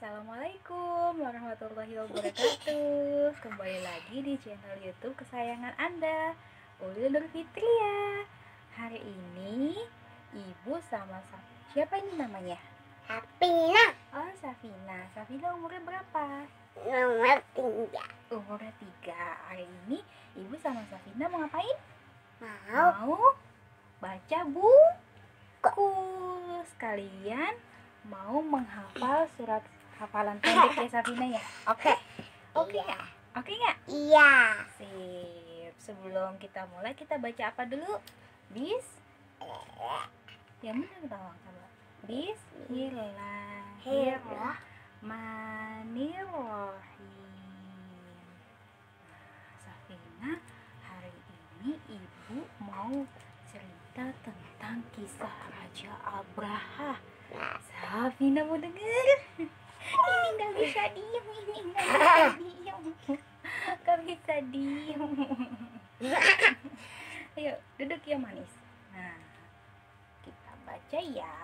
Assalamualaikum warahmatullahi wabarakatuh. Kembali lagi di channel youtube kesayangan Anda Ulil Nur Fitria Hari ini Ibu sama Sa- siapa ini namanya? Apina Oh Safina. Safina umurnya berapa? nomor tiga. Umurnya tiga. Hari ini Ibu sama Safina mau ngapain? mau. Mau baca buku. Sekalian mau menghafal surat hafalan pendek ya Safina ya Oke Oke Iya. nggak? Oke nggak? iya Sip. Sebelum kita mulai kita baca apa dulu? Bis. Yang mana kita coba? Bismillahirrahmanirrahim. Safina, hari ini ibu mau cerita tentang kisah Raja Abraha. Safina mau denger? Ini nggak bisa diem, ini nggak bisa diem. Nggak bisa diem. Ayo, duduk ya manis. Nah, kita baca ya.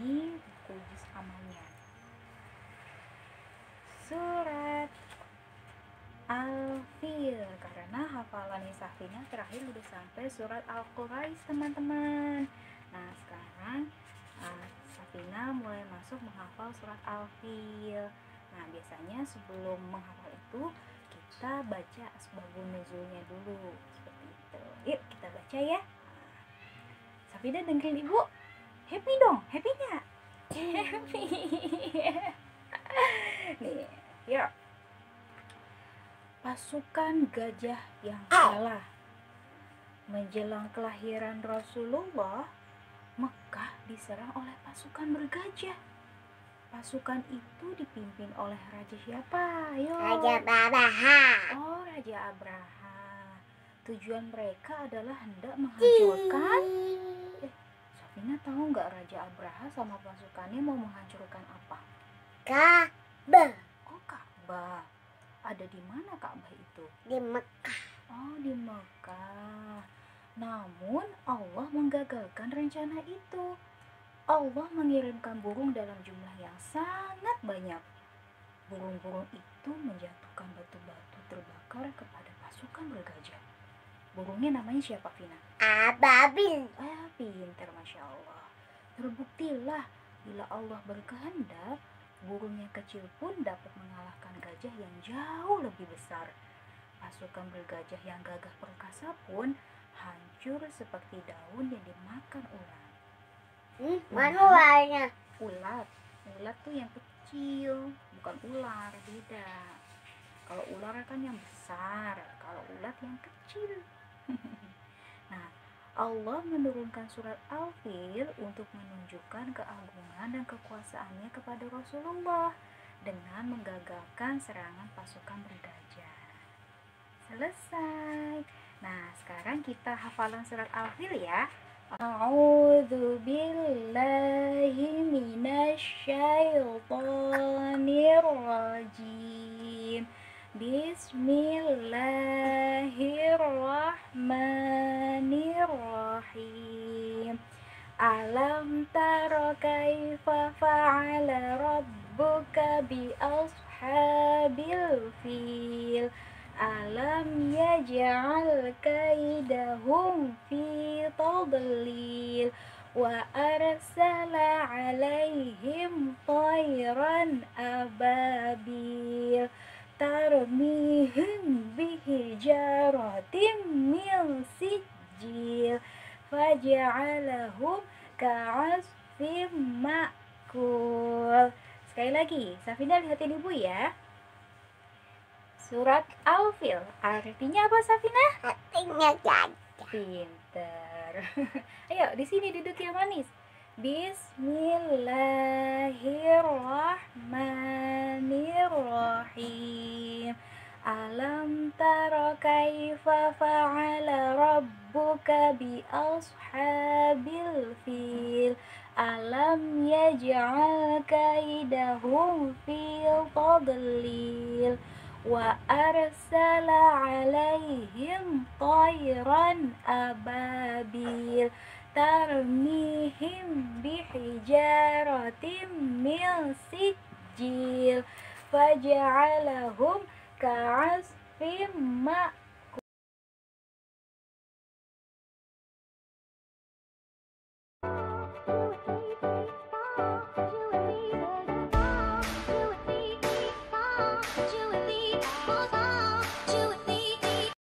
Ini buku juz amalnya. Surat Al-Fil karena hafalan Safina terakhir udah sampai surat Al-Quraish teman-teman. Nah, sekarang uh, Safina mulai masuk menghafal surat Al-Fil. Nah, biasanya sebelum menghafal itu kita baca asbabun nuzulnya dulu seperti itu. Yuk kita baca ya. Safina dengerin ibu. Happy dong, happy nggak? Happy. Nih, yuk. Pasukan gajah yang kalah menjelang kelahiran Rasulullah, Mekah diserang oleh pasukan bergajah. Pasukan itu dipimpin oleh raja siapa? Ayo. Raja Babaha Oh, Raja Abraha. Tujuan mereka adalah hendak menghancurkan. Safina tahu nggak Raja Abraha sama pasukannya mau menghancurkan apa? Ka'bah Oh, Ka'bah. Ada di mana Ka'bah itu? di Mekah Oh, di Mekah. Namun Allah menggagalkan rencana itu. Allah mengirimkan burung dalam jumlah yang sangat banyak. Burung-burung itu menjatuhkan batu-batu terbakar kepada pasukan bergajah. Burungnya namanya siapa, Vina? Ababil Ah, pintar Masya Allah. Terbuktilah bila Allah berkehendak, burung yang kecil pun dapat mengalahkan gajah yang jauh lebih besar. Pasukan bergajah yang gagah perkasa pun hancur seperti daun yang dimakan ular. hmm, mana ularnya Ulat, ulat tuh yang kecil, bukan ular, beda. Kalau ular kan yang besar, kalau ulat yang kecil. nah, Allah menurunkan surat Al-Fil untuk menunjukkan keagungan dan kekuasaannya kepada Rasulullah dengan menggagalkan serangan pasukan bergajah. Selesai. Nah, sekarang kita hafalan surat Al-Fil ya. A'udzu billahi minasyaitonir rajim. Bismillahirrahmanirrahim. Alam tara kaifa fa'ala rabbuka bi ashabil fil. Alam yaj'al kaidahum fi tadlil wa arsala alaihim tayran ababil. Tarmihim bihijaratin min sijil faja'alahum ka'asfim ma'kul. Sekali lagi Safina lihatin ibu ya Surat Al-Fil artinya apa Safina? artinya gajah Pinter. Ayo di sini duduk yang manis. Bismillahirrahmanirrahim. Alam tara kaifa fa'ala rabbuka bi ashabil fil. Alam yaj'al kaidahum fil tadlil. Wa arsala alaihim tayran ababil tarmihim bihijaratin min sijil sijil faja'alahum ka'asfim